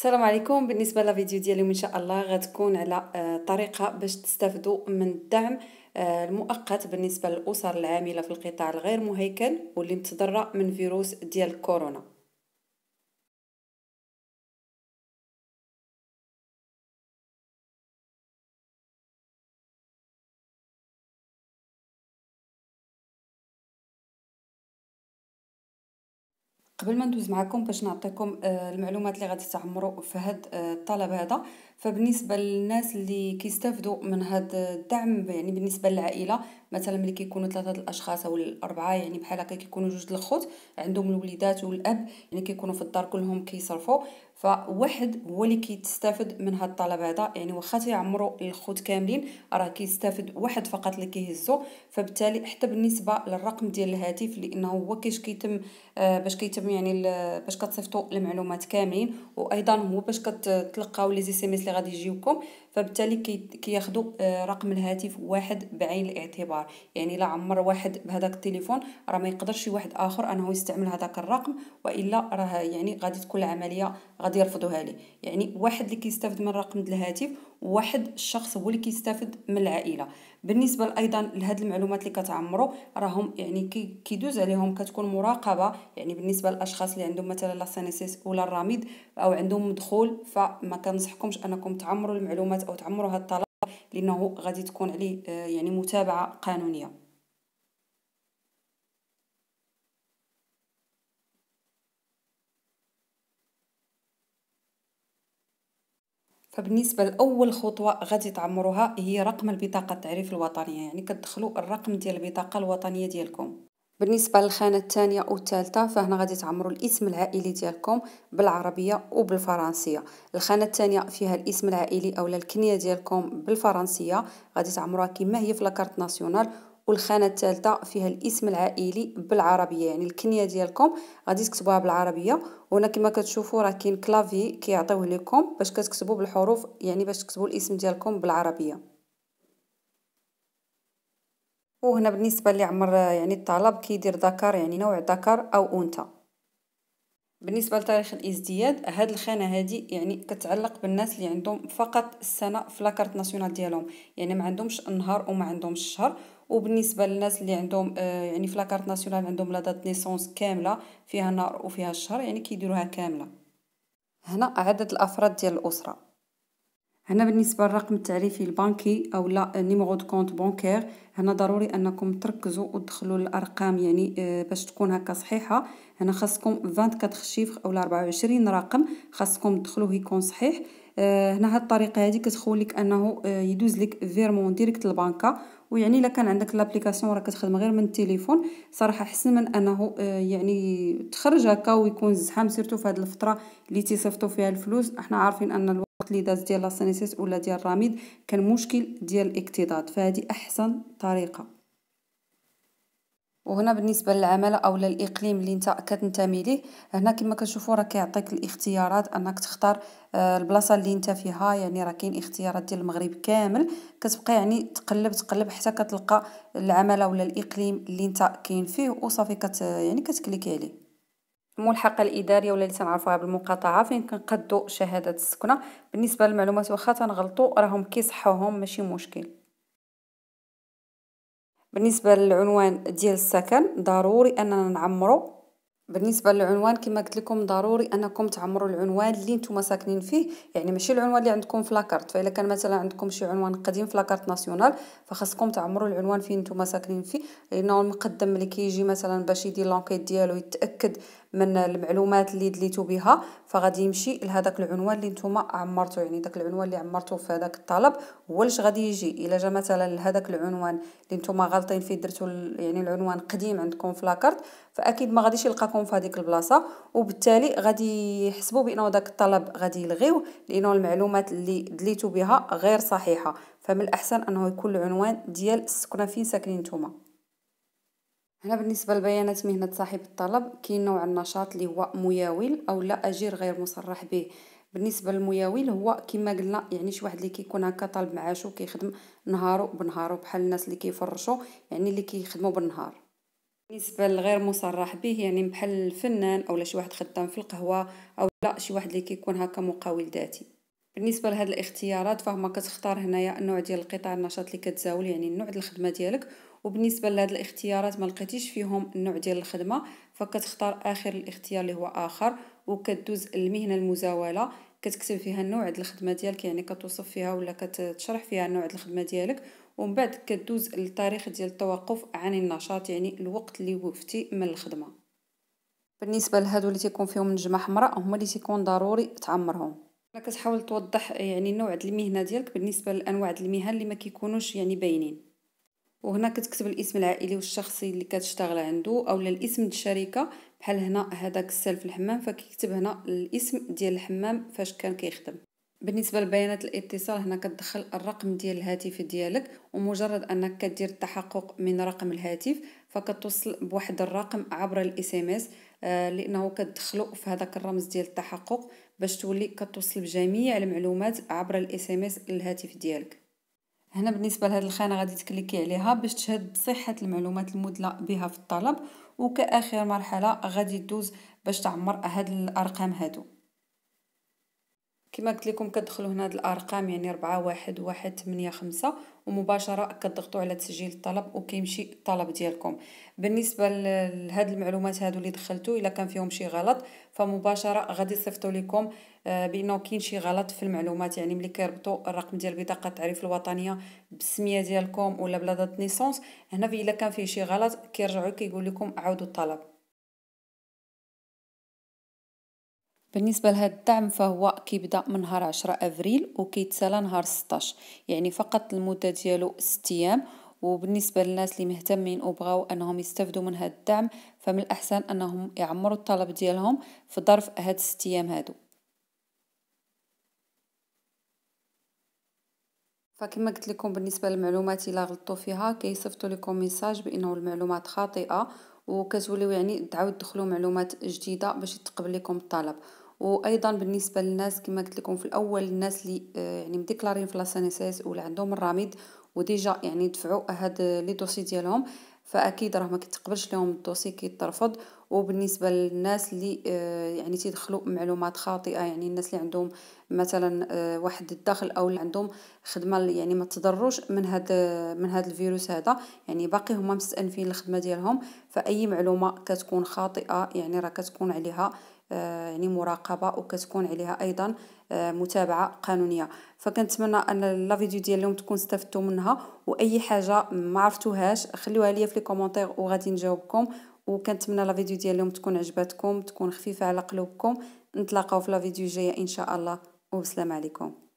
السلام عليكم. بالنسبة للفيديو ديالي إن شاء الله غتكون على آه، طريقة باش تستافدوا من الدعم آه، المؤقت بالنسبة للأسر العاملة في القطاع الغير مهيكل واللي متضرر من فيروس ديال كورونا. قبل ما ندوز معكم باش نعطيكم آه، المعلومات اللي غادي تعمروا في هذا آه، الطلب هذا. فبالنسبة للناس اللي كيستافدوا من هذا الدعم يعني بالنسبة للعائلة مثلا ملي كيكونوا ثلاثة الأشخاص أو الأربعة يعني بحال هكا كيكونوا جوج الخوت عندهم الوليدات والأب يعني كيكونوا في الدار كلهم كيصرفوا. فواحد هو اللي كيتستافد من هذا الطلب هذا يعني واخا تيعمروا الخوت كاملين راه كيستافد واحد فقط اللي كيهزو. فبالتالي حتى بالنسبة للرقم ديال الهاتف لأنه هو كيش كيتم آه باش كيتم يعني باش كتصيفطوا المعلومات كاملين. وأيضا هو باش كتلقاو les SMS اللي غادي يجيوكم. فبالتالي كياخذوا آه رقم الهاتف واحد بعين الاعتبار. يعني لا عمر واحد بهذاك التليفون راه ما يقدرش شي واحد آخر أنه يستعمل هذاك الرقم وإلا راه يعني غادي تكون العملية غادي يرفضوها لي يعني واحد اللي كيستافد من رقم الهاتف وواحد الشخص هو اللي كيستافد من العائلة. بالنسبة أيضا لهاد المعلومات اللي كتعمروا راهم يعني كيدوز عليهم كتكون مراقبة يعني بالنسبة للأشخاص اللي عندهم مثلا la CNSS ولا الراميد أو عندهم مدخول فما كنصحكمش أنكم تعمروا المعلومات أو تعمروا هاد الطلب لأنه غادي تكون عليه آه، يعني متابعة قانونية. فبالنسبة لأول خطوة غادي تعمروها هي رقم البطاقة التعريف الوطنية يعني كتدخلوا الرقم ديال البطاقة الوطنية ديالكم. بالنسبة للخانة الثانية والثالثه فهنا غادي تعمروا الاسم العائلي ديالكم بالعربية وبالفرنسيه الخانة الثانية فيها الاسم العائلي اولا الكنية ديالكم بالفرنسية غادي تعمروها كما هي في لاكارت ناسيونال والخانة الثالثة فيها الاسم العائلي بالعربية. يعني الكنية ديالكم غادي تكتبوها بالعربية وهنا كما كتشوفوا راه كاين clavier كيعطيوه لكم باش كتكتبوا بالحروف يعني باش تكتبوا الاسم ديالكم بالعربية. وهنا بالنسبة اللي عمر يعني الطلب كيدير ذكر يعني نوع ذكر أو أنثى. بالنسبة لتاريخ الازدياد هاد الخانة هادي يعني كتعلق بالناس اللي عندهم فقط السنة في la carte nationale ديالهم. يعني ما عندهمش النهار وما عندهمش الشهر وبالنسبة للناس اللي عندهم آه يعني في la carte nationale عندهم la date naissance كاملة فيها النهار وفيها الشهر يعني كيديروها كاملة. هنا عدد الأفراد ديال الأسرة. هنا بالنسبة للرقم التعريفي البنكي أو le numéro de compte bancaire هنا ضروري أنكم تركزوا وتدخلوا الأرقام يعني آه باش تكون هكا صحيحة. هنا خاصكم 24 chiffres أو 24 رقم خاصكم تدخلوه يكون صحيح. هنا هاد الطريقة هذه كتخولك أنه آه يدوز لك virement direct للبنكه ويعني إلا كان عندك l'application راه كتخدم غير من التليفون صراحة أحسن من أنه آه يعني تخرج هكا ويكون زحام surtout في هذه الفترة اللي تيصيفطوا فيها الفلوس. إحنا عارفين أن الوقت اللي داز ديال la CNSS ولا ديال الراميد كان مشكل ديال الاكتظاظ فهذه أحسن طريقة. وهنا بالنسبة للعمله أو للإقليم اللي انت كتنتمي ليه هنا كما كتشوفوا راه كيعطيك الاختيارات أنك تختار آه، البلاصة اللي انت فيها يعني راه كاين اختيارات ديال المغرب كامل. كتبقى يعني تقلب تقلب حتى كتلقى العمله ولا الاقليم اللي انت كاين فيه وصافي كت يعني كتكليكي عليه. الملحقه الاداريه ولا اللي تنعرفوها بالمقاطعة فين كنقدو شهادة السكنة. بالنسبة للمعلومات واخا تنغلطوا راهم كيصحوهم ماشي مشكل. بالنسبة للعنوان ديال السكن ضروري أننا نعمرو. بالنسبة للعنوان كما قلت لكم ضروري أنكم تعمروا العنوان اللي نتوما ساكنين فيه. يعني ماشي العنوان اللي عندكم في لاكارت. فاذا كان مثلا عندكم شي عنوان قديم في لاكارت ناسيونال فخاصكم تعمروا العنوان فين نتوما ساكنين فيه. لأنه المقدم ملي كيجي مثلا باش يدير l'enquête ديالو يتأكد من المعلومات اللي دليتو بها فغادي يمشي لهذاك العنوان اللي نتوما عمرتو يعني داك العنوان اللي عمرتو في هذاك الطلب. هو اللي غادي يجي؟ إلا جا مثلا لهذاك العنوان اللي نتوما غالطين فيه درتو يعني العنوان قديم عندكم في la carte فأكيد ما غاديش يلقاكم في هذيك البلاصة. وبالتالي غادي يحسبوا بأنه داك الطلب غادي يلغيوه لأنه المعلومات اللي دليتو بها غير صحيحة. فمن الأحسن أنه يكون العنوان ديال السكنة فين ساكنين نتوما. هنا بالنسبة لبيانات مهنة صاحب الطلب كاين نوع النشاط اللي هو مياول أو لا أجير غير مصرح به. بالنسبة للمياول هو كما قلنا يعني شي واحد اللي كيكون هكا طالب معاشو كيخدم نهارو بنهارو بحال الناس اللي كيفرشوا يعني اللي كيخدموا بالنهار. بالنسبة لغير مصرح به يعني بحال الفنان أو شي واحد خدام في القهوة أو لا شي واحد اللي كيكون هكا مقاول ذاتي. بالنسبة لهاد الاختيارات فهما كتختار هنايا النوع ديال القطاع النشاط اللي كتزاول يعني النوع ديال الخدمة ديالك وبالنسبة لهاد الاختيارات ما لقيتيش فيهم النوع ديال الخدمة فكتختار آخر الاختيار اللي هو آخر وكدوز المهنة المزاولة كتكتب فيها النوع ديال الخدمة ديالك يعني كتوصف فيها ولا كتشرح فيها النوع ديال الخدمة ديالك ومن بعد كدوز التاريخ ديال التوقف عن النشاط يعني الوقت اللي وقفتي من الخدمة. بالنسبة لهادو اللي تيكون فيهم نجمة حمراء هما اللي تيكون ضروري تعمرهم. كتحاول توضح يعني نوع المهنة ديالك بالنسبة لأنواع المهن اللي ما كيكونوش يعني باينين. وهنا كتكتب الاسم العائلي والشخصي اللي كتشتغل عنده أو الاسم الشركة بحال هنا هذاك السال في الحمام فكيكتب هنا الاسم ديال الحمام فاش كان كيخدم. بالنسبة لبيانات الاتصال هنا كتدخل الرقم ديال الهاتف ديالك ومجرد أنك كدير التحقق من رقم الهاتف فكتوصل بواحد الرقم عبر ال SMS آه، لأنه كتدخلو في هذاك الرمز ديال التحقق باش تولي كتوصل بجميع المعلومات عبر ال SMS للهاتف ديالك. هنا بالنسبة لهاد الخانة غادي تكليكي عليها باش تشهد بصحه المعلومات المدلى بها في الطلب وكأخر مرحلة غادي دوز باش تعمر هاد الأرقام هادو. كما قلت لكم كتدخلوا هنا هاد الأرقام يعني ربعة واحد واحد تمنية خمسة ومباشرة كتضغطوا على تسجيل الطلب وكيمشي الطلب ديالكم. بالنسبة لهاد المعلومات هادو اللي دخلتو إلا كان فيهم شي غلط فمباشرة غادي يصيفطوا لكم آه، بأنه كاين شي غلط في المعلومات. يعني ملي كيربطوا الرقم ديال بطاقة التعريف الوطنية بالسميه ديالكم ولا ب la date naissance هنا إلا كان فيه شي غلط كيرجعوا كيقول لكم عاودوا الطلب. بالنسبة لهذا الدعم فهو كيبدأ من نهار عشرة أفريل وكيتسالى نهار ستاش يعني فقط المدة ديالو ست أيام. وبالنسبة للناس اللي مهتمين وبغاو أنهم يستافدوا من هذا الدعم فمن الأحسن أنهم يعمروا الطلب ديالهم في ظرف هاد الست أيام هادو. فكما قلت لكم بالنسبة للمعلومات إلا غلطوا فيها كيصيفطوا لكم ميساج بأنه المعلومات خاطئة وكتوليو يعني تعاود تدخلوا معلومات جديدة باش يتقبل لكم الطلب. وأيضا بالنسبة للناس كما قلت لكم في الأول الناس اللي آه، يعني مديكلارين في لاسانيسيس ولا عندهم الرامد وديجا يعني دفعوا هاد لي دوسي ديالهم فأكيد راه ما كيتقبلش لهم الدوسي كيترفض. وبالنسبة للناس اللي آه، يعني تيدخلوا معلومات خاطئة يعني الناس اللي عندهم مثلا آه، واحد الدخل أو اللي عندهم خدمة يعني ما تضروش من هذا من هذا الفيروس هذا. يعني باقي هما مستأنفين الخدمة ديالهم. فأي معلومة كتكون خاطئة يعني راه كتكون عليها آه، يعني مراقبة وكتكون عليها أيضا آه، متابعة قانونية. فكنتمنى أن la vidéo ديال اليوم تكون استفدتوا منها. وأي حاجة ما عرفتوهاش خليوها ليا في les commentaires وغادي نجاوبكم. وكنتمنى la vidéo ديال اليوم تكون عجبتكم تكون خفيفة على قلوبكم. نتلاقاو في la vidéo الجاية إن شاء الله. وبسلام عليكم.